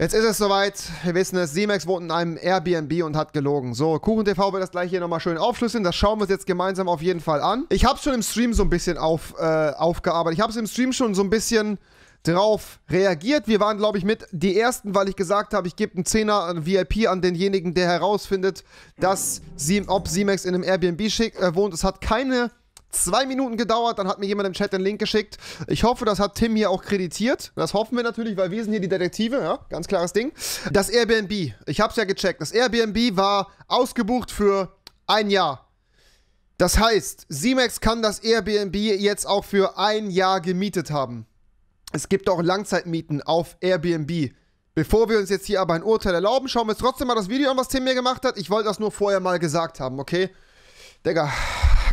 Jetzt ist es soweit. Wir wissen es. Simex wohnt in einem Airbnb und hat gelogen. So, KuchenTV wird das gleich hier nochmal schön aufschlüsseln. Das schauen wir uns jetzt gemeinsam auf jeden Fall an. Ich habe es schon im Stream so ein bisschen auf, äh, aufgearbeitet. Ich habe es im Stream schon so ein bisschen drauf reagiert. Wir waren, glaube ich, mit die Ersten, weil ich gesagt habe, ich gebe einen Zehner an VIP an denjenigen, der herausfindet, dass Sie, ob Simex in einem Airbnb schick, äh, wohnt. Es hat keine zwei Minuten gedauert, dann hat mir jemand im Chat den Link geschickt. Ich hoffe, das hat Tim hier auch kreditiert. Das hoffen wir natürlich, weil wir sind hier die Detektive, ja, ganz klares Ding. Das Airbnb, ich habe es ja gecheckt. Das Airbnb war ausgebucht für ein Jahr. Das heißt, Simex kann das Airbnb jetzt auch für ein Jahr gemietet haben. Es gibt auch Langzeitmieten auf Airbnb. Bevor wir uns jetzt hier aber ein Urteil erlauben, schauen wir uns trotzdem mal das Video an, was Tim mir gemacht hat. Ich wollte das nur vorher mal gesagt haben, okay? Digga,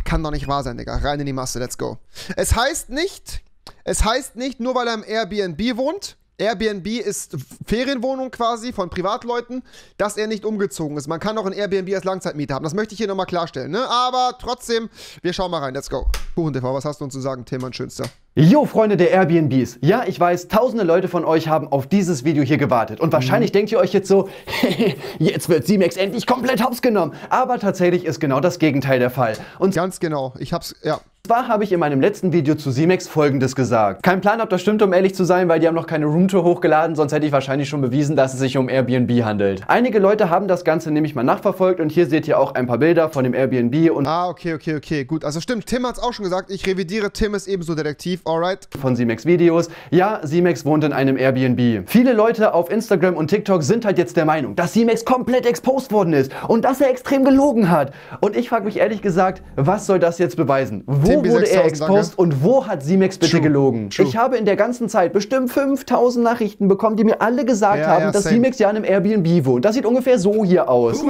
kann doch nicht wahr sein, Digga. Rein in die Masse, let's go. Es heißt nicht, es heißt nicht, nur weil er im Airbnb wohnt, Airbnb ist Ferienwohnung quasi von Privatleuten, dass er nicht umgezogen ist. Man kann auch ein Airbnb als Langzeitmieter haben. Das möchte ich hier nochmal klarstellen. Ne? Aber trotzdem, wir schauen mal rein. Let's go. Kuchen TV, was hast du uns zu sagen, Tim, mein Schönster? Jo, Freunde der Airbnbs. Ja, ich weiß, tausende Leute von euch haben auf dieses Video hier gewartet. Und wahrscheinlich mhm. denkt ihr euch jetzt so, jetzt wird Simex endlich komplett hops genommen. Aber tatsächlich ist genau das Gegenteil der Fall. Und Ganz genau. Ich hab's, ja. Zwar habe ich in meinem letzten Video zu Simex folgendes gesagt. Kein Plan, ob das stimmt, um ehrlich zu sein, weil die haben noch keine Roomtour hochgeladen, sonst hätte ich wahrscheinlich schon bewiesen, dass es sich um Airbnb handelt. Einige Leute haben das Ganze nämlich mal nachverfolgt und hier seht ihr auch ein paar Bilder von dem Airbnb und... Ah, okay, okay, okay, gut. Also stimmt, Tim hat es auch schon gesagt, ich revidiere, Tim ist ebenso Detektiv, alright. Von Simex Videos. Ja, Simex wohnt in einem Airbnb. Viele Leute auf Instagram und TikTok sind halt jetzt der Meinung, dass Simex komplett exposed worden ist und dass er extrem gelogen hat. Und ich frage mich ehrlich gesagt, was soll das jetzt beweisen? Wo wurde er exposed? Post und wo hat Simex bitte True. gelogen? True. Ich habe in der ganzen Zeit bestimmt 5000 Nachrichten bekommen, die mir alle gesagt ja, haben, ja, dass same. Simex ja in einem Airbnb wohnt. Das sieht ungefähr so hier aus.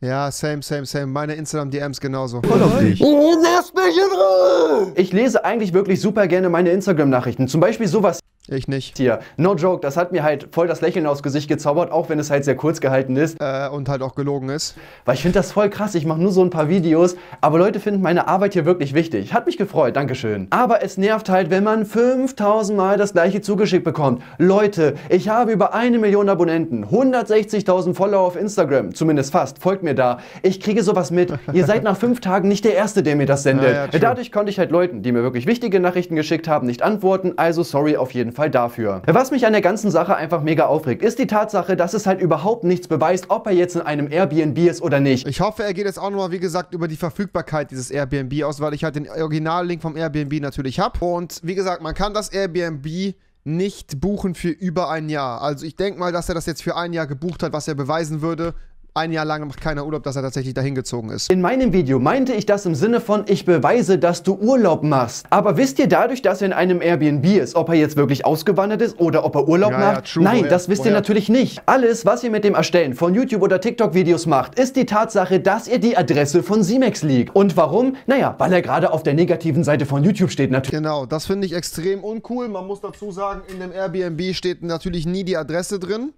Ja, same, same, same. Meine Instagram-DMs genauso. Voll auf dich. Lass mich in Ruhe! Ich lese eigentlich wirklich super gerne meine Instagram-Nachrichten. Zum Beispiel sowas. Ich nicht. Hier, no joke, das hat mir halt voll das Lächeln aufs Gesicht gezaubert, auch wenn es halt sehr kurz gehalten ist. Äh, und halt auch gelogen ist. Weil ich finde das voll krass, ich mache nur so ein paar Videos, aber Leute finden meine Arbeit hier wirklich wichtig. Hat mich gefreut, Dankeschön. Aber es nervt halt, wenn man 5000 Mal das gleiche zugeschickt bekommt. Leute, ich habe über eine Million Abonnenten, 160.000 Follower auf Instagram, zumindest fast, folgt mir da. Ich kriege sowas mit. Ihr seid nach fünf Tagen nicht der Erste, der mir das sendet. Ja, ja, Dadurch konnte ich halt Leuten, die mir wirklich wichtige Nachrichten geschickt haben, nicht antworten, also sorry auf jeden Fall. Fall dafür. Was mich an der ganzen Sache einfach mega aufregt, ist die Tatsache, dass es halt überhaupt nichts beweist, ob er jetzt in einem Airbnb ist oder nicht. Ich hoffe, er geht jetzt auch nochmal, wie gesagt, über die Verfügbarkeit dieses Airbnb aus, weil ich halt den Originallink vom Airbnb natürlich habe. Und wie gesagt, man kann das Airbnb nicht buchen für über ein Jahr. Also ich denke mal, dass er das jetzt für ein Jahr gebucht hat, was er beweisen würde, ein Jahr lang macht keiner Urlaub, dass er tatsächlich dahin gezogen ist. In meinem Video meinte ich das im Sinne von, ich beweise, dass du Urlaub machst. Aber wisst ihr dadurch, dass er in einem Airbnb ist, ob er jetzt wirklich ausgewandert ist oder ob er Urlaub ja, macht? Ja, Nein, woher? das wisst woher? ihr natürlich nicht. Alles, was ihr mit dem Erstellen von YouTube oder TikTok-Videos macht, ist die Tatsache, dass ihr die Adresse von Simex liegt. Und warum? Naja, weil er gerade auf der negativen Seite von YouTube steht natürlich. Genau, das finde ich extrem uncool. Man muss dazu sagen, in dem Airbnb steht natürlich nie die Adresse drin.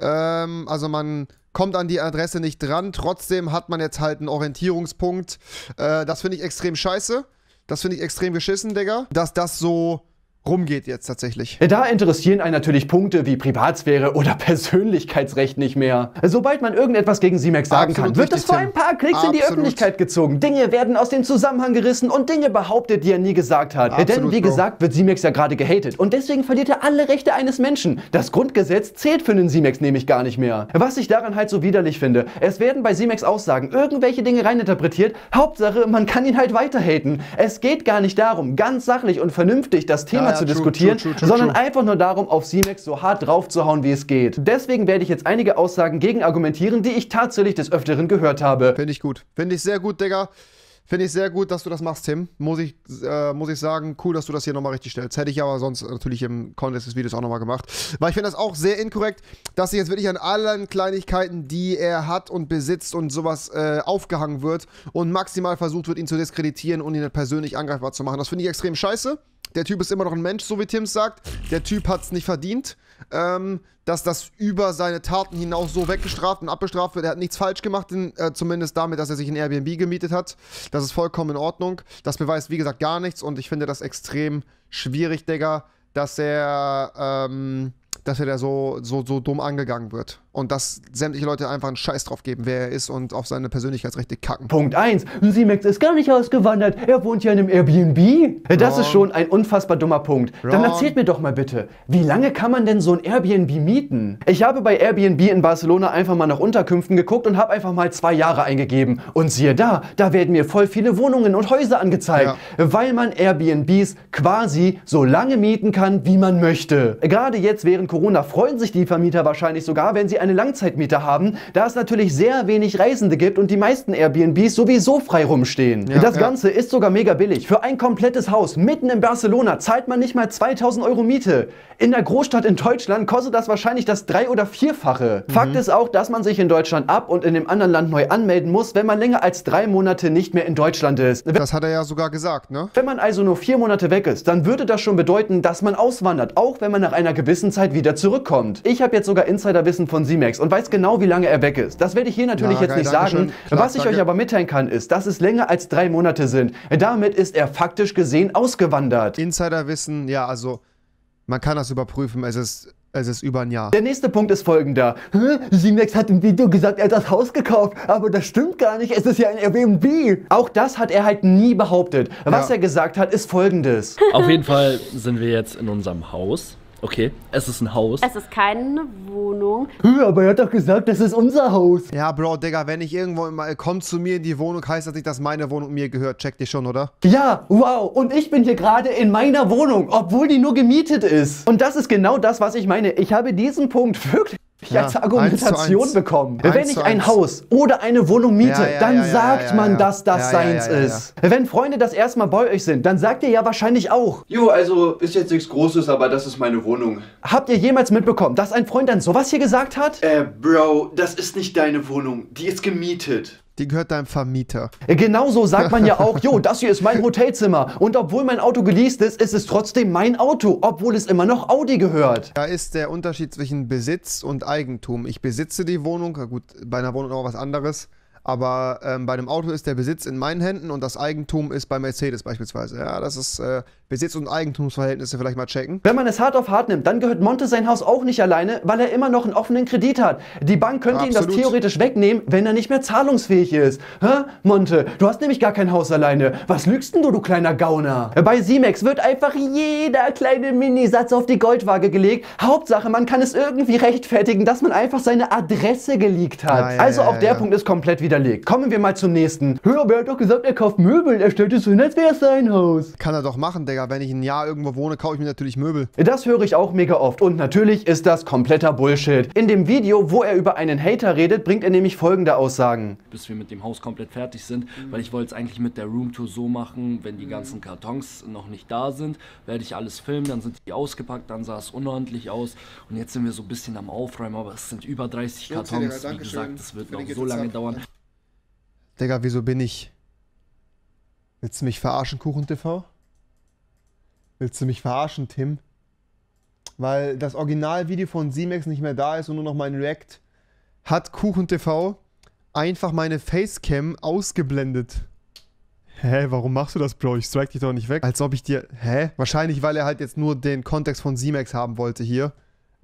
Ähm, also man kommt an die Adresse nicht dran. Trotzdem hat man jetzt halt einen Orientierungspunkt. Äh, das finde ich extrem scheiße. Das finde ich extrem geschissen, Digga. Dass das so rumgeht jetzt tatsächlich. Da interessieren einen natürlich Punkte wie Privatsphäre oder Persönlichkeitsrecht nicht mehr. Sobald man irgendetwas gegen Simex sagen Absolut kann, wird es vor ein paar Klicks Absolut. in die Öffentlichkeit gezogen. Dinge werden aus dem Zusammenhang gerissen und Dinge behauptet, die er nie gesagt hat. Absolut, Denn wie Bro. gesagt, wird Simex ja gerade gehatet und deswegen verliert er alle Rechte eines Menschen. Das Grundgesetz zählt für einen Simex nämlich gar nicht mehr. Was ich daran halt so widerlich finde, es werden bei Simex Aussagen irgendwelche Dinge reininterpretiert. Hauptsache, man kann ihn halt weiter haten. Es geht gar nicht darum, ganz sachlich und vernünftig das Thema ja, zu true, diskutieren, true, true, sondern einfach nur darum, auf Simex so hart draufzuhauen, wie es geht. Deswegen werde ich jetzt einige Aussagen gegen argumentieren, die ich tatsächlich des Öfteren gehört habe. Finde ich gut. Finde ich sehr gut, Digga. Finde ich sehr gut, dass du das machst, Tim. Muss ich, äh, muss ich sagen, cool, dass du das hier nochmal richtig stellst. Hätte ich aber sonst natürlich im Kontext des Videos auch nochmal gemacht. Weil ich finde das auch sehr inkorrekt, dass sich jetzt wirklich an allen Kleinigkeiten, die er hat und besitzt und sowas äh, aufgehangen wird und maximal versucht wird, ihn zu diskreditieren und ihn persönlich angreifbar zu machen. Das finde ich extrem scheiße. Der Typ ist immer noch ein Mensch, so wie Tim sagt. Der Typ hat es nicht verdient, ähm, dass das über seine Taten hinaus so weggestraft und abbestraft wird. Er hat nichts falsch gemacht, in, äh, zumindest damit, dass er sich ein Airbnb gemietet hat. Das ist vollkommen in Ordnung. Das beweist, wie gesagt, gar nichts und ich finde das extrem schwierig, Digga, dass er, ähm, dass er da so, so, so dumm angegangen wird. Und dass sämtliche Leute einfach einen Scheiß drauf geben, wer er ist und auf seine Persönlichkeitsrechte kacken. Punkt 1. Simex ist gar nicht ausgewandert. Er wohnt ja in einem Airbnb. Das Wrong. ist schon ein unfassbar dummer Punkt. Wrong. Dann erzählt mir doch mal bitte, wie lange kann man denn so ein Airbnb mieten? Ich habe bei Airbnb in Barcelona einfach mal nach Unterkünften geguckt und habe einfach mal zwei Jahre eingegeben. Und siehe da, da werden mir voll viele Wohnungen und Häuser angezeigt, ja. weil man Airbnbs quasi so lange mieten kann, wie man möchte. Gerade jetzt während Corona freuen sich die Vermieter wahrscheinlich sogar, wenn sie eine Langzeitmiete haben, da es natürlich sehr wenig Reisende gibt und die meisten Airbnbs sowieso frei rumstehen. Ja, das Ganze ist sogar mega billig. Für ein komplettes Haus mitten in Barcelona zahlt man nicht mal 2000 Euro Miete. In der Großstadt in Deutschland kostet das wahrscheinlich das drei- oder vierfache. Mhm. Fakt ist auch, dass man sich in Deutschland ab und in dem anderen Land neu anmelden muss, wenn man länger als drei Monate nicht mehr in Deutschland ist. Das hat er ja sogar gesagt, ne? Wenn man also nur vier Monate weg ist, dann würde das schon bedeuten, dass man auswandert, auch wenn man nach einer gewissen Zeit wieder zurückkommt. Ich habe jetzt sogar Insiderwissen von Simex und weiß genau, wie lange er weg ist. Das werde ich hier natürlich Na, jetzt nicht sagen. Klar, Was ich danke. euch aber mitteilen kann, ist, dass es länger als drei Monate sind. Damit ist er faktisch gesehen ausgewandert. Insiderwissen, ja, also man kann das überprüfen. Es ist es ist über ein Jahr. Der nächste Punkt ist folgender. Simex hat im Video gesagt, er hat das Haus gekauft, aber das stimmt gar nicht. Es ist ja ein Airbnb. Auch das hat er halt nie behauptet. Was ja. er gesagt hat, ist folgendes. Auf jeden Fall sind wir jetzt in unserem Haus. Okay, es ist ein Haus. Es ist keine Wohnung. Aber er hat doch gesagt, das ist unser Haus. Ja, Bro, Digga, wenn ich irgendwo mal komm zu mir in die Wohnung, heißt das nicht, dass meine Wohnung mir gehört. Check dich schon, oder? Ja, wow. Und ich bin hier gerade in meiner Wohnung, obwohl die nur gemietet ist. Und das ist genau das, was ich meine. Ich habe diesen Punkt wirklich ja, als Argumentation bekommen. Eins Wenn ich ein Haus oder eine Wohnung miete, ja, ja, dann sagt man, dass das seins ist. Wenn Freunde das erstmal bei euch sind, dann sagt ihr ja wahrscheinlich auch. Jo, also ist jetzt nichts Großes, aber das ist meine Wohnung. Habt ihr jemals mitbekommen, dass ein Freund dann sowas hier gesagt hat? Äh, Bro, das ist nicht deine Wohnung. Die ist gemietet. Die gehört deinem Vermieter. Genauso sagt man ja auch, jo, das hier ist mein Hotelzimmer. Und obwohl mein Auto geleast ist, ist es trotzdem mein Auto, obwohl es immer noch Audi gehört. Da ist der Unterschied zwischen Besitz und Eigentum. Ich besitze die Wohnung, gut, bei einer Wohnung auch was anderes. Aber ähm, bei einem Auto ist der Besitz in meinen Händen und das Eigentum ist bei Mercedes beispielsweise. Ja, das ist äh, Besitz- und Eigentumsverhältnisse vielleicht mal checken. Wenn man es hart auf hart nimmt, dann gehört Monte sein Haus auch nicht alleine, weil er immer noch einen offenen Kredit hat. Die Bank könnte Absolut. ihm das theoretisch wegnehmen, wenn er nicht mehr zahlungsfähig ist. Hä? Monte, du hast nämlich gar kein Haus alleine. Was lügst denn du, du kleiner Gauner? Bei Simex wird einfach jeder kleine Minisatz auf die Goldwaage gelegt. Hauptsache, man kann es irgendwie rechtfertigen, dass man einfach seine Adresse geleakt hat. Ja, ja, also auch ja, der Punkt ist komplett widerlegt. Kommen wir mal zum nächsten. Hör, aber er hat doch gesagt, er kauft Möbel. Er stellt es so hin, als wäre es sein Haus. Kann er doch machen, Digga. Wenn ich ein Jahr irgendwo wohne, kaufe ich mir natürlich Möbel. Das höre ich auch mega oft. Und natürlich ist das kompletter Bullshit. In dem Video, wo er über einen Hater redet, bringt er nämlich folgende Aussagen. Bis wir mit dem Haus komplett fertig sind, weil ich wollte es eigentlich mit der Roomtour so machen, wenn die ganzen Kartons noch nicht da sind, werde ich alles filmen, dann sind die ausgepackt, dann sah es unordentlich aus. Und jetzt sind wir so ein bisschen am Aufräumen, aber es sind über 30 Kartons. Wie gesagt, das wird noch so lange dauern. Digga, wieso bin ich... Willst du mich verarschen, Kuchen TV? Willst du mich verarschen, Tim? Weil das Originalvideo von Simex nicht mehr da ist und nur noch mein React, hat Kuchen TV einfach meine Facecam ausgeblendet. Hä, warum machst du das, Bro? Ich strike dich doch nicht weg. Als ob ich dir. Hä? Wahrscheinlich, weil er halt jetzt nur den Kontext von Simex haben wollte hier.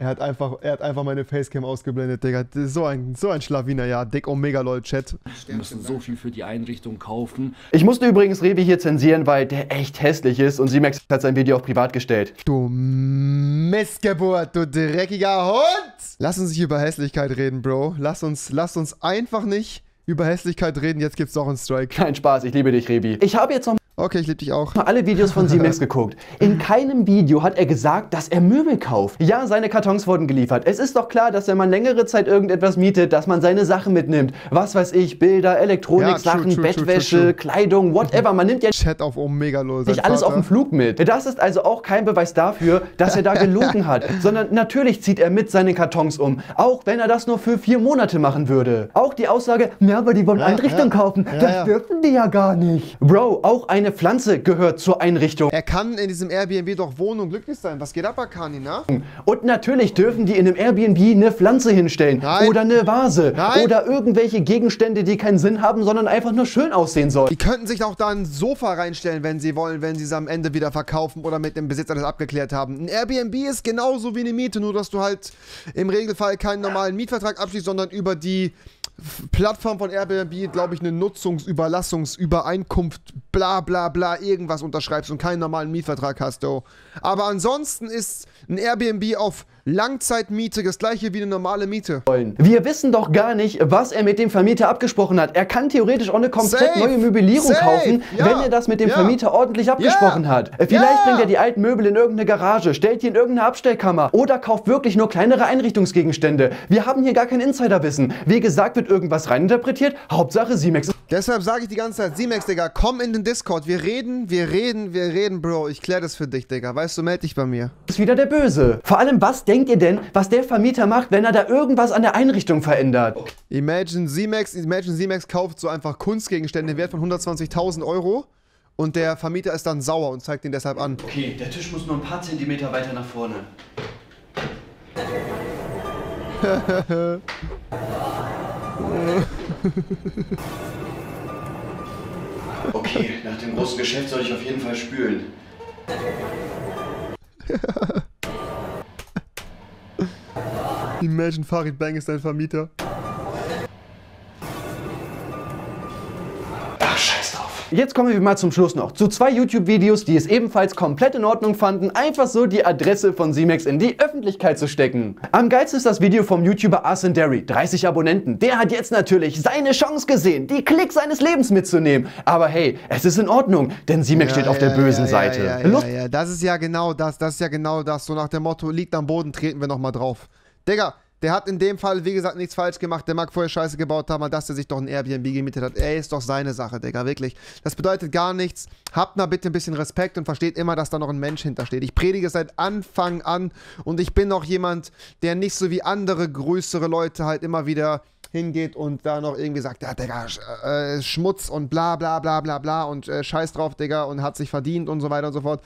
Er hat einfach, er hat einfach meine Facecam ausgeblendet, Digga. So ein, so ein Schlawiner, ja. Dick Omega, lol, Chat. Wir müssen so viel für die Einrichtung kaufen. Ich musste übrigens Revi hier zensieren, weil der echt hässlich ist und Simex hat sein Video auf privat gestellt. Du Missgeburt, du dreckiger Hund! Lass uns nicht über Hässlichkeit reden, Bro. Lass uns, lass uns einfach nicht über Hässlichkeit reden. Jetzt gibt's doch einen Strike. Kein Spaß, ich liebe dich, Revi. Ich habe jetzt noch Okay, ich liebe dich auch. Alle Videos von Siemens geguckt. In keinem Video hat er gesagt, dass er Möbel kauft. Ja, seine Kartons wurden geliefert. Es ist doch klar, dass wenn man längere Zeit irgendetwas mietet, dass man seine Sachen mitnimmt. Was weiß ich, Bilder, Elektronik, ja, Sachen, true, Bettwäsche, true, true, Kleidung, whatever. Man nimmt ja Chat auf Omega los. Nicht alles auf dem Flug mit. Das ist also auch kein Beweis dafür, dass er da gelogen hat. Sondern natürlich zieht er mit seinen Kartons um. Auch wenn er das nur für vier Monate machen würde. Auch die Aussage, ja, aber die wollen ja, Einrichtung ja, kaufen. das dürfen die ja gar nicht. Bro, auch eine eine Pflanze gehört zur Einrichtung. Er kann in diesem Airbnb doch wohnen und glücklich sein. Was geht ab, Akani, na? Und natürlich dürfen die in einem Airbnb eine Pflanze hinstellen. Nein. Oder eine Vase. Nein. Oder irgendwelche Gegenstände, die keinen Sinn haben, sondern einfach nur schön aussehen sollen. Die könnten sich auch da ein Sofa reinstellen, wenn sie wollen, wenn sie es am Ende wieder verkaufen oder mit dem Besitzer das abgeklärt haben. Ein Airbnb ist genauso wie eine Miete, nur dass du halt im Regelfall keinen normalen Mietvertrag abschließt, sondern über die Plattform von Airbnb, glaube ich, eine Nutzungsüberlassungsübereinkunft, bla bla bla, irgendwas unterschreibst und keinen normalen Mietvertrag hast, du. Aber ansonsten ist ein Airbnb auf Langzeitmiete das gleiche wie eine normale Miete. Wir wissen doch gar nicht, was er mit dem Vermieter abgesprochen hat. Er kann theoretisch auch eine komplett Safe. neue Möblierung Safe. kaufen, ja. wenn er das mit dem ja. Vermieter ordentlich abgesprochen ja. hat. Vielleicht bringt er die alten Möbel in irgendeine Garage, stellt die in irgendeine Abstellkammer oder kauft wirklich nur kleinere Einrichtungsgegenstände. Wir haben hier gar kein Insiderwissen. Wie gesagt, wird irgendwas reininterpretiert. Hauptsache Simex. Deshalb sage ich die ganze Zeit, Simex, Digga, komm in den Discord. Wir reden, wir reden, wir reden, Bro. Ich kläre das für dich, Digga. Weißt du, meld dich bei mir. Ist wieder der Böse. Vor allem, was denkt ihr denn, was der Vermieter macht, wenn er da irgendwas an der Einrichtung verändert? Imagine Simex, Imagine Simex kauft so einfach Kunstgegenstände wert von 120.000 Euro und der Vermieter ist dann sauer und zeigt ihn deshalb an. Okay, der Tisch muss nur ein paar Zentimeter weiter nach vorne. okay, nach dem großen Geschäft soll ich auf jeden Fall spülen. Imagine Farid Bang ist dein Vermieter. Jetzt kommen wir mal zum Schluss noch zu zwei YouTube-Videos, die es ebenfalls komplett in Ordnung fanden, einfach so die Adresse von Simex in die Öffentlichkeit zu stecken. Am geilsten ist das Video vom YouTuber Arsen Derry, 30 Abonnenten. Der hat jetzt natürlich seine Chance gesehen, die Klicks seines Lebens mitzunehmen. Aber hey, es ist in Ordnung, denn Simex ja, steht ja, auf der bösen ja, Seite. Ja, ja, ja, das ist ja genau das, das ist ja genau das. So nach dem Motto, liegt am Boden, treten wir nochmal drauf. Digga, der hat in dem Fall, wie gesagt, nichts falsch gemacht. Der mag vorher Scheiße gebaut haben, dass er sich doch ein Airbnb gemietet hat. Ey, ist doch seine Sache, Digga, wirklich. Das bedeutet gar nichts. Habt mal bitte ein bisschen Respekt und versteht immer, dass da noch ein Mensch hintersteht. Ich predige seit Anfang an und ich bin auch jemand, der nicht so wie andere größere Leute halt immer wieder hingeht und da noch irgendwie sagt, ja, Digga, äh, Schmutz und bla bla bla bla bla und äh, scheiß drauf, Digga, und hat sich verdient und so weiter und so fort.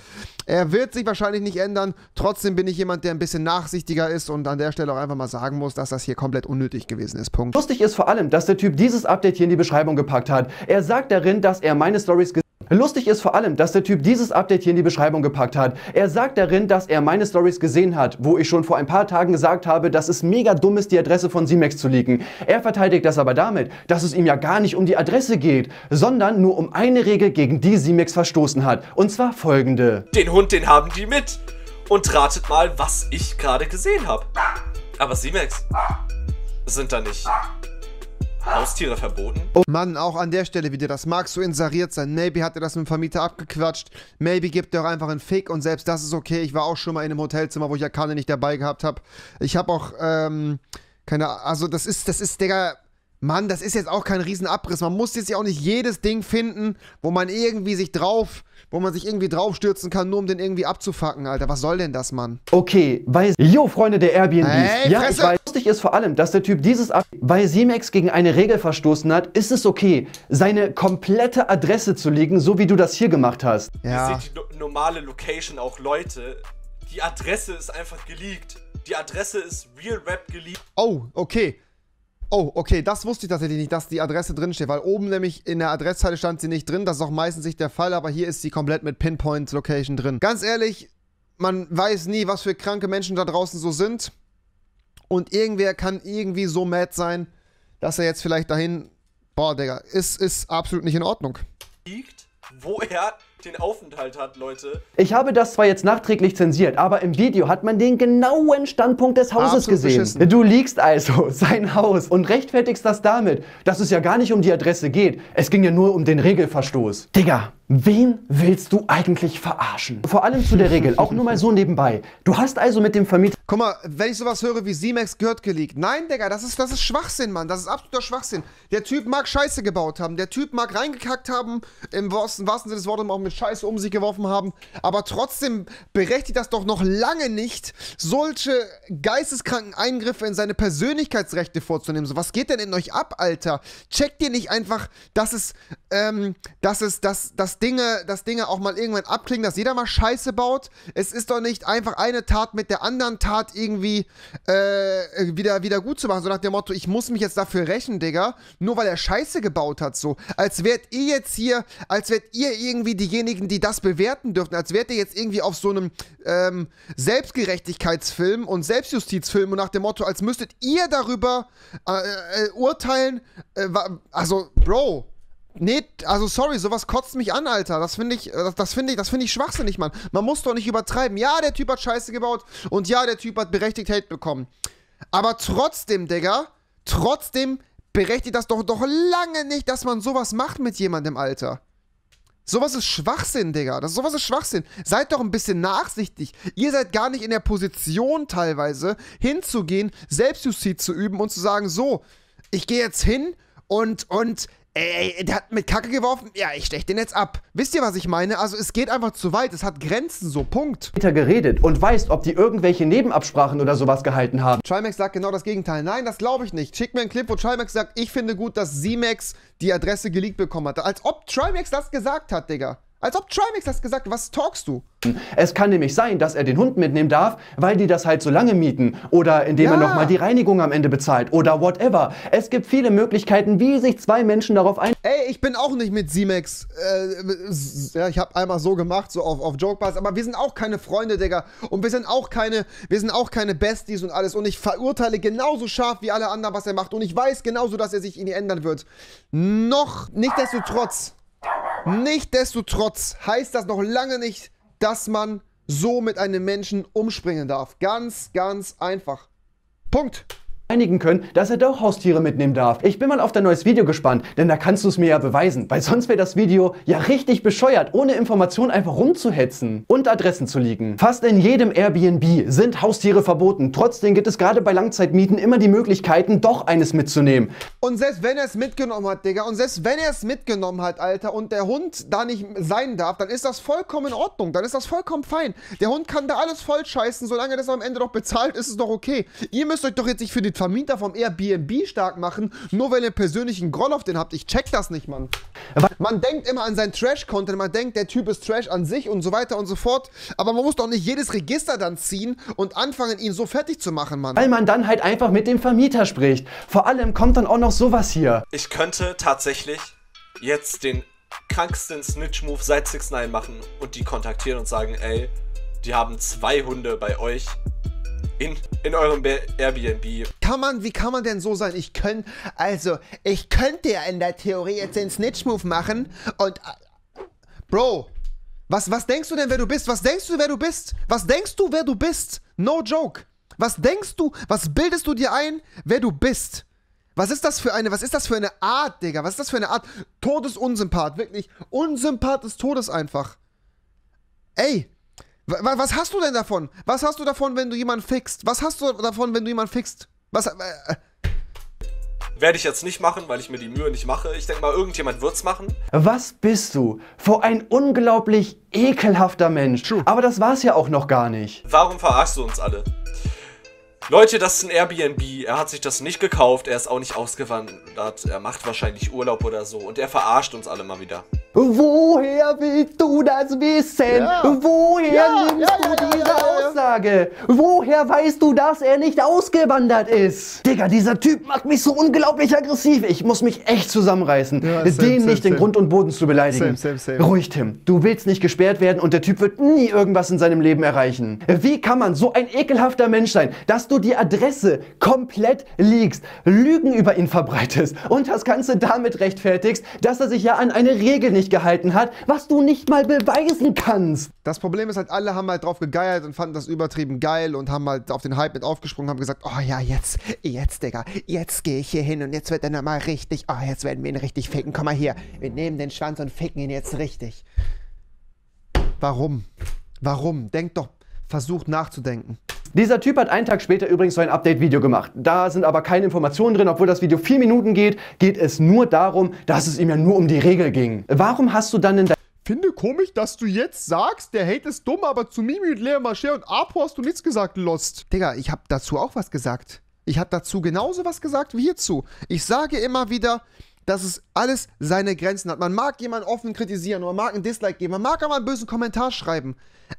Er wird sich wahrscheinlich nicht ändern. Trotzdem bin ich jemand, der ein bisschen nachsichtiger ist und an der Stelle auch einfach mal sagen muss, dass das hier komplett unnötig gewesen ist. Punkt. Lustig ist vor allem, dass der Typ dieses Update hier in die Beschreibung gepackt hat. Er sagt darin, dass er meine Stories Lustig ist vor allem, dass der Typ dieses Update hier in die Beschreibung gepackt hat. Er sagt darin, dass er meine Stories gesehen hat, wo ich schon vor ein paar Tagen gesagt habe, dass es mega dumm ist, die Adresse von Simex zu leaken. Er verteidigt das aber damit, dass es ihm ja gar nicht um die Adresse geht, sondern nur um eine Regel, gegen die Simex verstoßen hat. Und zwar folgende. Den Hund, den haben die mit. Und ratet mal, was ich gerade gesehen habe. Aber Simex sind da nicht Haustiere verboten? Oh Mann, auch an der Stelle wieder, das mag so inseriert sein. Maybe hat er das mit dem Vermieter abgequatscht. Maybe gibt er auch einfach einen Fick und selbst das ist okay. Ich war auch schon mal in einem Hotelzimmer, wo ich Akane nicht dabei gehabt habe. Ich habe auch, ähm, keine also das ist, das ist, Digga, Mann, das ist jetzt auch kein Riesenabriss. Man muss jetzt ja auch nicht jedes Ding finden, wo man irgendwie sich drauf, wo man sich irgendwie draufstürzen kann, nur um den irgendwie abzufacken, Alter. Was soll denn das, Mann? Okay, weil, yo, Freunde der Airbnb. Hey, ja, ich weiß, lustig ist vor allem, dass der Typ dieses ab, weil Simex gegen eine Regel verstoßen hat, ist es okay, seine komplette Adresse zu legen, so wie du das hier gemacht hast. Ja. Ihr seht die no normale Location auch, Leute. Die Adresse ist einfach geleakt. Die Adresse ist Real Rap geleakt. Oh, okay. Oh, okay, das wusste ich tatsächlich nicht, dass die Adresse drin steht, weil oben nämlich in der Adresszeile stand sie nicht drin. Das ist auch meistens nicht der Fall, aber hier ist sie komplett mit Pinpoint Location drin. Ganz ehrlich, man weiß nie, was für kranke Menschen da draußen so sind. Und irgendwer kann irgendwie so mad sein, dass er jetzt vielleicht dahin. Boah, Digga, ist, ist absolut nicht in Ordnung. Liegt, wo er den Aufenthalt hat, Leute. Ich habe das zwar jetzt nachträglich zensiert, aber im Video hat man den genauen Standpunkt des Hauses Absolut gesehen. Beschissen. Du liegst also sein Haus und rechtfertigst das damit, dass es ja gar nicht um die Adresse geht. Es ging ja nur um den Regelverstoß. Digga, Wen willst du eigentlich verarschen? Vor allem zu der Regel, auch nur mal so nebenbei. Du hast also mit dem Vermieter. Guck mal, wenn ich sowas höre wie Simex gehört geleakt. Nein, Digga, das ist, das ist Schwachsinn, Mann. Das ist absoluter Schwachsinn. Der Typ mag Scheiße gebaut haben. Der Typ mag reingekackt haben, im wahrsten, wahrsten Sinne des Wortes auch mit Scheiße um sich geworfen haben. Aber trotzdem berechtigt das doch noch lange nicht, solche geisteskranken Eingriffe in seine Persönlichkeitsrechte vorzunehmen. So, was geht denn in euch ab, Alter? Checkt ihr nicht einfach, dass es, ähm, dass es, dass, dass Dinge, dass Dinge auch mal irgendwann abklingen, dass jeder mal Scheiße baut? Es ist doch nicht einfach eine Tat mit der anderen Tat irgendwie äh, wieder, wieder gut zu machen. So nach dem Motto, ich muss mich jetzt dafür rächen, Digga, nur weil er Scheiße gebaut hat. So, als wärt ihr jetzt hier, als wärt ihr irgendwie diejenigen, die das bewerten dürften, als wärt ihr jetzt irgendwie auf so einem ähm, Selbstgerechtigkeitsfilm und Selbstjustizfilm und nach dem Motto, als müsstet ihr darüber äh, äh, urteilen. Äh, also, Bro, Nee, also sorry, sowas kotzt mich an, Alter. Das finde ich, das, finde ich, das finde ich schwachsinnig, Mann. Man muss doch nicht übertreiben. Ja, der Typ hat Scheiße gebaut und ja, der Typ hat berechtigt Hate bekommen. Aber trotzdem, Digga, trotzdem berechtigt das doch, doch lange nicht, dass man sowas macht mit jemandem, Alter. Sowas ist Schwachsinn, Digga. Das, sowas ist Schwachsinn. Seid doch ein bisschen nachsichtig. Ihr seid gar nicht in der Position teilweise, hinzugehen, Selbstjustiz zu üben und zu sagen, so, ich gehe jetzt hin und, und Ey, der hat mit Kacke geworfen. Ja, ich stech den jetzt ab. Wisst ihr, was ich meine? Also, es geht einfach zu weit. Es hat Grenzen, so. Punkt. geredet und weißt, ob die irgendwelche Nebenabsprachen oder sowas gehalten haben. Trimax sagt genau das Gegenteil. Nein, das glaube ich nicht. Schick mir einen Clip, wo Trimax sagt, ich finde gut, dass Z-Max die Adresse geleakt bekommen hat. Als ob Trimax das gesagt hat, Digga. Als ob Trimax das gesagt. Was talkst du? Es kann nämlich sein, dass er den Hund mitnehmen darf, weil die das halt so lange mieten. Oder indem ja. er nochmal die Reinigung am Ende bezahlt. Oder whatever. Es gibt viele Möglichkeiten, wie sich zwei Menschen darauf ein... Ey, ich bin auch nicht mit Z-Max. Äh, ja, ich habe einmal so gemacht, so auf, auf Joke-Bars. Aber wir sind auch keine Freunde, Digga. Und wir sind auch keine, wir sind auch keine Besties und alles. Und ich verurteile genauso scharf wie alle anderen, was er macht. Und ich weiß genauso, dass er sich nie ändern wird. Noch, nichtsdestotrotz Nichtsdestotrotz heißt das noch lange nicht, dass man so mit einem Menschen umspringen darf. Ganz, ganz einfach. Punkt einigen können, dass er doch Haustiere mitnehmen darf. Ich bin mal auf dein neues Video gespannt, denn da kannst du es mir ja beweisen, weil sonst wäre das Video ja richtig bescheuert, ohne Informationen einfach rumzuhetzen und Adressen zu liegen. Fast in jedem Airbnb sind Haustiere verboten. Trotzdem gibt es gerade bei Langzeitmieten immer die Möglichkeiten, doch eines mitzunehmen. Und selbst wenn er es mitgenommen hat, Digga, und selbst wenn er es mitgenommen hat, Alter, und der Hund da nicht sein darf, dann ist das vollkommen in Ordnung. Dann ist das vollkommen fein. Der Hund kann da alles voll scheißen, solange das am Ende doch bezahlt, ist es doch okay. Ihr müsst euch doch jetzt nicht für die Vermieter vom Airbnb stark machen, nur weil ihr persönlichen Groll auf den habt. Ich check das nicht, Mann. Man denkt immer an sein Trash-Content, man denkt, der Typ ist Trash an sich und so weiter und so fort. Aber man muss doch nicht jedes Register dann ziehen und anfangen, ihn so fertig zu machen, Mann. Weil man dann halt einfach mit dem Vermieter spricht. Vor allem kommt dann auch noch sowas hier. Ich könnte tatsächlich jetzt den kranksten Snitch-Move seit 6 9 machen und die kontaktieren und sagen, ey, die haben zwei Hunde bei euch in, in eurem Airbnb. Kann man, wie kann man denn so sein? Ich könnte, also, ich könnte ja in der Theorie jetzt den Snitch-Move machen und, äh, Bro, was, was denkst du denn, wer du bist? Was denkst du, wer du bist? Was denkst du, wer du bist? No joke. Was denkst du, was bildest du dir ein, wer du bist? Was ist das für eine, was ist das für eine Art, Digga? Was ist das für eine Art? Todesunsympath, wirklich. Unsympath des Todes einfach. Ey, was hast du denn davon? Was hast du davon, wenn du jemanden fixt? Was hast du davon, wenn du jemanden fixt? Was. Äh, äh. Werde ich jetzt nicht machen, weil ich mir die Mühe nicht mache. Ich denke mal, irgendjemand wird's machen. Was bist du? Vor ein unglaublich ekelhafter Mensch. True. Aber das war's ja auch noch gar nicht. Warum verarschst du uns alle? Leute, das ist ein Airbnb. Er hat sich das nicht gekauft. Er ist auch nicht ausgewandert. Er macht wahrscheinlich Urlaub oder so. Und er verarscht uns alle mal wieder. Woher willst du das wissen? Ja. Woher ja, nimmst ja, du diese Aussage? Woher weißt du, dass er nicht ausgewandert ist? Digga, dieser Typ macht mich so unglaublich aggressiv. Ich muss mich echt zusammenreißen, same, den same, nicht den Grund und Boden zu beleidigen. Ruhig, Tim. Du willst nicht gesperrt werden und der Typ wird nie irgendwas in seinem Leben erreichen. Wie kann man so ein ekelhafter Mensch sein, dass du die Adresse komplett liegst, Lügen über ihn verbreitest und das Ganze damit rechtfertigst, dass er sich ja an eine Regel nicht gehalten hat, was du nicht mal beweisen kannst. Das Problem ist halt, alle haben halt drauf gegeiert und fanden das übertrieben geil und haben halt auf den Hype mit aufgesprungen, haben gesagt, oh ja, jetzt, jetzt, Digga, jetzt gehe ich hier hin und jetzt wird er nochmal richtig, oh, jetzt werden wir ihn richtig ficken. Komm mal hier, wir nehmen den Schwanz und ficken ihn jetzt richtig. Warum? Warum? Denk doch, versucht nachzudenken. Dieser Typ hat einen Tag später übrigens so ein Update-Video gemacht. Da sind aber keine Informationen drin, obwohl das Video vier Minuten geht, geht es nur darum, dass es ihm ja nur um die Regel ging. Warum hast du dann in finde komisch, dass du jetzt sagst, der Hate ist dumm, aber zu Mimi und Lea Marcher und Apo hast du nichts gesagt, Lost. Digga, ich habe dazu auch was gesagt. Ich habe dazu genauso was gesagt wie hierzu. Ich sage immer wieder, dass es alles seine Grenzen hat. Man mag jemanden offen kritisieren oder man mag einen Dislike geben, man mag auch mal einen bösen Kommentar schreiben.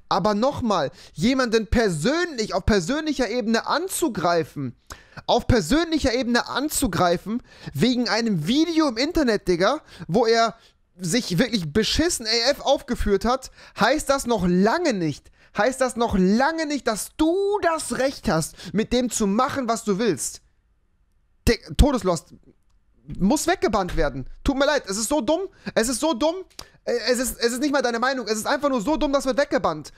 Aber nochmal, jemanden persönlich, auf persönlicher Ebene anzugreifen, auf persönlicher Ebene anzugreifen, wegen einem Video im Internet, Digga, wo er sich wirklich beschissen AF aufgeführt hat, heißt das noch lange nicht, heißt das noch lange nicht, dass du das Recht hast, mit dem zu machen, was du willst. Todeslost muss weggebannt werden. Tut mir leid, es ist so dumm, es ist so dumm, äh, es ist, es ist nicht mal deine Meinung, es ist einfach nur so dumm, das wird weggebannt.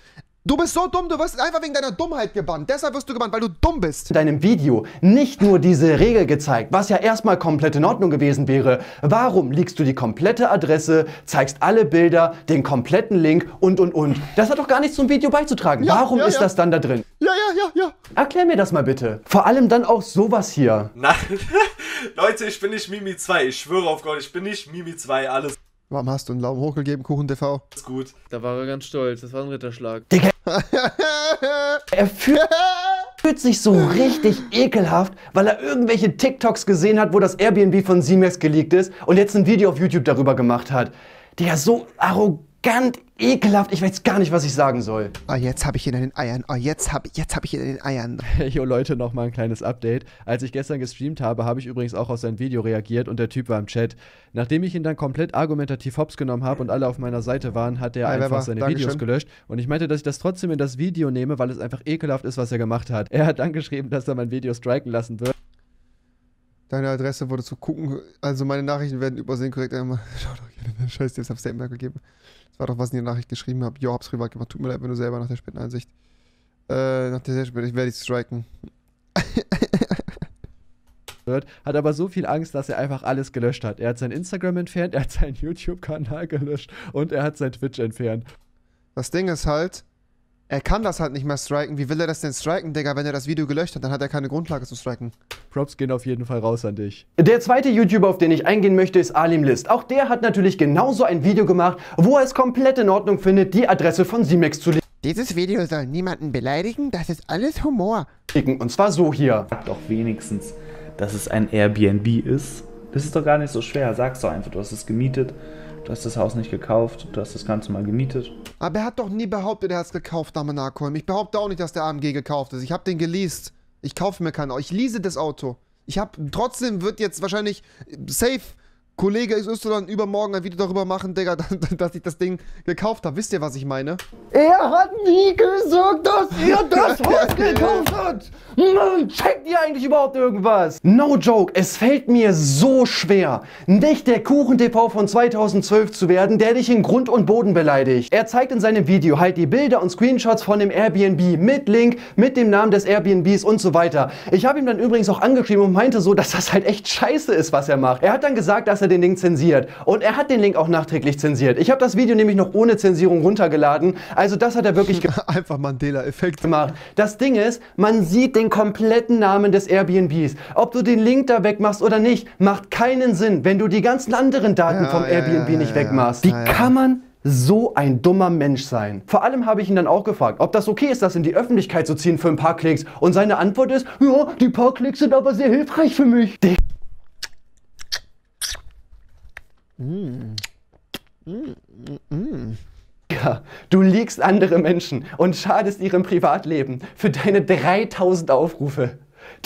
Du bist so dumm, du wirst einfach wegen deiner Dummheit gebannt. Deshalb wirst du gebannt, weil du dumm bist. In deinem Video nicht nur diese Regel gezeigt, was ja erstmal komplett in Ordnung gewesen wäre. Warum liegst du die komplette Adresse, zeigst alle Bilder, den kompletten Link und und und? Das hat doch gar nichts zum Video beizutragen. Ja, Warum ja, ist ja. das dann da drin? Ja, ja, ja, ja. Erklär mir das mal bitte. Vor allem dann auch sowas hier. Nein, Leute, ich bin nicht Mimi 2. Ich schwöre auf Gott, ich bin nicht Mimi 2. Alles Warum hast du einen Lauben hochgegeben, Kuchen TV? Ist gut. Da war er ganz stolz. Das war ein Ritterschlag. Digga. er fühlt, fühlt sich so richtig ekelhaft, weil er irgendwelche TikToks gesehen hat, wo das Airbnb von Siemens geleakt ist und jetzt ein Video auf YouTube darüber gemacht hat. Der so arrogant ekelhaft. Ich weiß gar nicht, was ich sagen soll. Oh, jetzt habe ich ihn in den Eiern. Oh, jetzt habe jetzt hab ich ihn in den Eiern. Jo, Leute, nochmal ein kleines Update. Als ich gestern gestreamt habe, habe ich übrigens auch auf sein Video reagiert und der Typ war im Chat. Nachdem ich ihn dann komplett argumentativ hops genommen habe und alle auf meiner Seite waren, hat er Hi, einfach seine Dankeschön. Videos gelöscht. Und ich meinte, dass ich das trotzdem in das Video nehme, weil es einfach ekelhaft ist, was er gemacht hat. Er hat dann geschrieben, dass er mein Video striken lassen wird. Deine Adresse wurde zu gucken, also meine Nachrichten werden übersehen korrekt. Schau doch, ich habe den Scheiß jetzt auf Statement gegeben. Das war doch, was ich in der Nachricht geschrieben habe. Jo, hab's privat gemacht. Tut mir leid, wenn du selber nach der späten Einsicht. Äh, nach der sehr späten, ich werde dich striken. hat aber so viel Angst, dass er einfach alles gelöscht hat. Er hat sein Instagram entfernt, er hat seinen YouTube-Kanal gelöscht und er hat sein Twitch entfernt. Das Ding ist halt, er kann das halt nicht mehr striken. Wie will er das denn striken, Digga? Wenn er das Video gelöscht hat, dann hat er keine Grundlage zu striken. Props gehen auf jeden Fall raus an dich. Der zweite YouTuber, auf den ich eingehen möchte, ist Alim List. Auch der hat natürlich genauso ein Video gemacht, wo er es komplett in Ordnung findet, die Adresse von Simex zu legen. Dieses Video soll niemanden beleidigen, das ist alles Humor. Und zwar so hier. Sag doch wenigstens, dass es ein Airbnb ist. Das ist doch gar nicht so schwer. Sag's doch einfach, du hast es gemietet. Du hast das Haus nicht gekauft, du hast das Ganze mal gemietet. Aber er hat doch nie behauptet, er hat es gekauft, Dame Narkolm. Ich behaupte auch nicht, dass der AMG gekauft ist. Ich habe den geleast. Ich kaufe mir kein Auto. Ich lease das Auto. Ich habe trotzdem wird jetzt wahrscheinlich safe Kollege ist Y übermorgen ein Video darüber machen, Digga, dass ich das Ding gekauft habe. Wisst ihr, was ich meine? Er hat nie gesagt, dass er das Haus gekauft hat. Mann, checkt ihr eigentlich überhaupt irgendwas? No joke, es fällt mir so schwer, nicht der Kuchen-TV von 2012 zu werden, der dich in Grund und Boden beleidigt. Er zeigt in seinem Video halt die Bilder und Screenshots von dem Airbnb mit Link, mit dem Namen des Airbnbs und so weiter. Ich habe ihm dann übrigens auch angeschrieben und meinte so, dass das halt echt scheiße ist, was er macht. Er hat dann gesagt, dass er er den Link zensiert. Und er hat den Link auch nachträglich zensiert. Ich habe das Video nämlich noch ohne Zensierung runtergeladen. Also das hat er wirklich Einfach Mandela-Effekt gemacht. Das Ding ist, man sieht den kompletten Namen des Airbnbs. Ob du den Link da wegmachst oder nicht, macht keinen Sinn, wenn du die ganzen anderen Daten ja, vom ja, Airbnb ja, nicht wegmachst. Wie kann man so ein dummer Mensch sein? Vor allem habe ich ihn dann auch gefragt, ob das okay ist, das in die Öffentlichkeit zu ziehen für ein paar Klicks. Und seine Antwort ist, ja, die paar Klicks sind aber sehr hilfreich für mich. Mm. Mm, mm, ja, du liegst andere Menschen und schadest ihrem Privatleben für deine 3000 Aufrufe.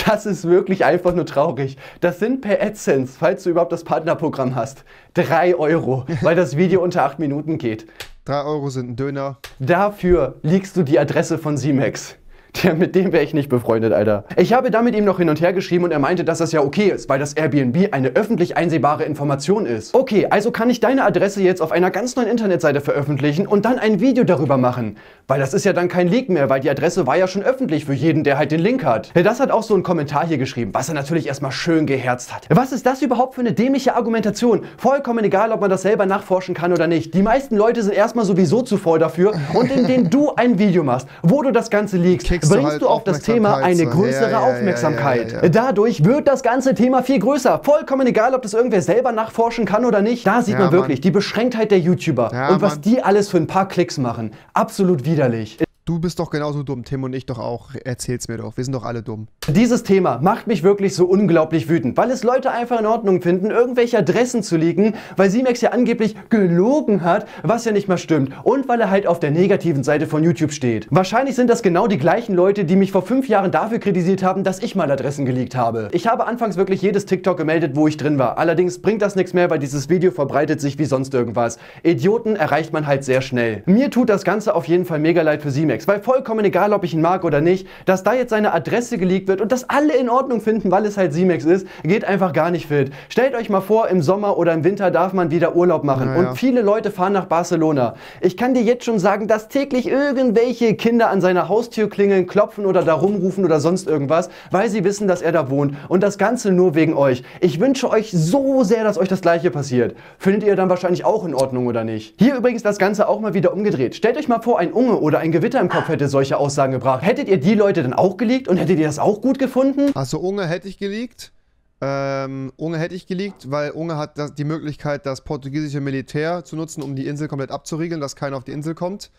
Das ist wirklich einfach nur traurig. Das sind per AdSense, falls du überhaupt das Partnerprogramm hast, 3 Euro, weil das Video unter 8 Minuten geht. 3 Euro sind ein Döner. Dafür liegst du die Adresse von Simex. Der, mit dem wäre ich nicht befreundet, Alter. Ich habe damit ihm noch hin und her geschrieben und er meinte, dass das ja okay ist, weil das Airbnb eine öffentlich einsehbare Information ist. Okay, also kann ich deine Adresse jetzt auf einer ganz neuen Internetseite veröffentlichen und dann ein Video darüber machen. Weil das ist ja dann kein Leak mehr, weil die Adresse war ja schon öffentlich für jeden, der halt den Link hat. Das hat auch so ein Kommentar hier geschrieben, was er natürlich erstmal schön geherzt hat. Was ist das überhaupt für eine dämliche Argumentation? Vollkommen egal, ob man das selber nachforschen kann oder nicht. Die meisten Leute sind erstmal sowieso zu voll dafür und indem du ein Video machst, wo du das Ganze liegst, bringst du, halt du auf das Thema eine größere ja, ja, Aufmerksamkeit. Ja, Dadurch wird das ganze Thema viel größer. Vollkommen egal, ob das irgendwer selber nachforschen kann oder nicht. Da sieht man wirklich Mann. die Beschränktheit der YouTuber und was Mann. die alles für ein paar Klicks machen. Absolut widerlich. Du bist doch genauso dumm, Tim und ich doch auch. Erzähl's mir doch. Wir sind doch alle dumm. Dieses Thema macht mich wirklich so unglaublich wütend, weil es Leute einfach in Ordnung finden, irgendwelche Adressen zu liegen, weil Simex ja angeblich gelogen hat, was ja nicht mal stimmt. Und weil er halt auf der negativen Seite von YouTube steht. Wahrscheinlich sind das genau die gleichen Leute, die mich vor fünf Jahren dafür kritisiert haben, dass ich mal Adressen geleakt habe. Ich habe anfangs wirklich jedes TikTok gemeldet, wo ich drin war. Allerdings bringt das nichts mehr, weil dieses Video verbreitet sich wie sonst irgendwas. Idioten erreicht man halt sehr schnell. Mir tut das Ganze auf jeden Fall mega leid für Simex. Simex, weil vollkommen egal, ob ich ihn mag oder nicht, dass da jetzt seine Adresse geleakt wird und das alle in Ordnung finden, weil es halt Simex ist, geht einfach gar nicht fit. Stellt euch mal vor, im Sommer oder im Winter darf man wieder Urlaub machen naja. und viele Leute fahren nach Barcelona. Ich kann dir jetzt schon sagen, dass täglich irgendwelche Kinder an seiner Haustür klingeln, klopfen oder da rumrufen oder sonst irgendwas, weil sie wissen, dass er da wohnt und das Ganze nur wegen euch. Ich wünsche euch so sehr, dass euch das gleiche passiert. Findet ihr dann wahrscheinlich auch in Ordnung oder nicht? Hier übrigens das Ganze auch mal wieder umgedreht. Stellt euch mal vor, ein Unge oder ein Gewitter im Kopf hätte solche Aussagen gebracht. Hättet ihr die Leute dann auch geleakt und hättet ihr das auch gut gefunden? Also Unge hätte ich geleakt. Ähm, Unge hätte ich geleakt, weil Unge hat das, die Möglichkeit, das portugiesische Militär zu nutzen, um die Insel komplett abzuriegeln, dass keiner auf die Insel kommt.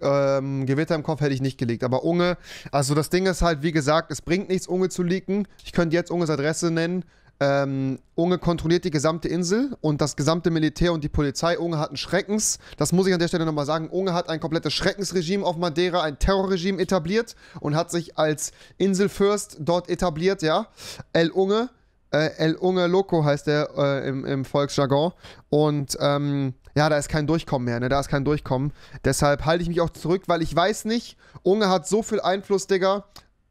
Ähm, Gewitter im Kopf hätte ich nicht gelegt. Aber Unge, also das Ding ist halt, wie gesagt, es bringt nichts, Unge zu leaken. Ich könnte jetzt Unges Adresse nennen. Ähm, Unge kontrolliert die gesamte Insel und das gesamte Militär und die Polizei. Unge hat ein Schreckens, das muss ich an der Stelle nochmal sagen, Unge hat ein komplettes Schreckensregime auf Madeira, ein Terrorregime etabliert und hat sich als Inselfürst dort etabliert, ja. El Unge, äh, El Unge Loco heißt er äh, im, im Volksjargon. Und ähm, ja, da ist kein Durchkommen mehr, ne? Da ist kein Durchkommen. Deshalb halte ich mich auch zurück, weil ich weiß nicht, Unge hat so viel Einfluss, Digga.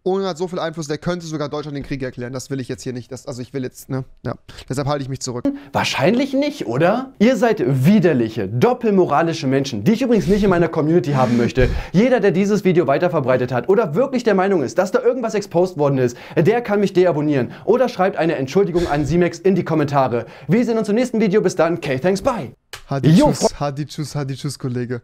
Ungarn hat so viel Einfluss, der könnte sogar Deutschland den Krieg erklären. Das will ich jetzt hier nicht. Das, also ich will jetzt, ne? Ja. Deshalb halte ich mich zurück. Wahrscheinlich nicht, oder? Ihr seid widerliche, doppelmoralische Menschen, die ich übrigens nicht in meiner Community haben möchte. Jeder, der dieses Video weiterverbreitet hat oder wirklich der Meinung ist, dass da irgendwas exposed worden ist, der kann mich deabonnieren oder schreibt eine Entschuldigung an Simex in die Kommentare. Wir sehen uns im nächsten Video. Bis dann. Okay, thanks, bye. Hadi tschüss, hadi tschüss, hadi tschüss, Kollege.